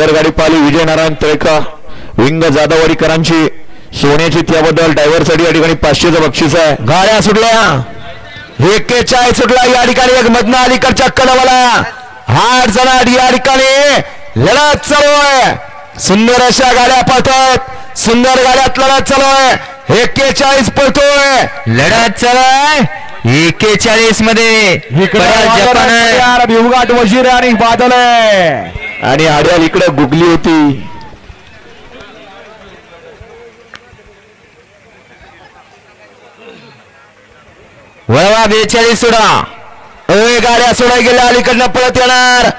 सुंदर गाडी पाहिली विजयनारायण तळेका विंग जाधववाडीकरांची सोन्याची त्याबद्दल ड्रायव्हरसाठी या ठिकाणी पाचशेचं बक्षीस आहे. गाड्या सुटल्या. एक्केचाळीस सुटला. या ठिकाणी एक मधना अलीकडच्या कडावाला आठ जण या ठिकाणी. लढत चालू आहे. सुंदर अशा गाड्या पळतात. सुंदर गाड्यात लढत चालू आहे. एक्केचाळीस पळतोय. लढत चालू आहे. एक्केचाळीसमध्ये. वजीर आणि बादल आहे. आणि आड्याल इकडे गुगली होती. वळवा बेचाळीस सोडा. अवय गाड्या सोडा गेल्या अलीकडनं पळत येणार.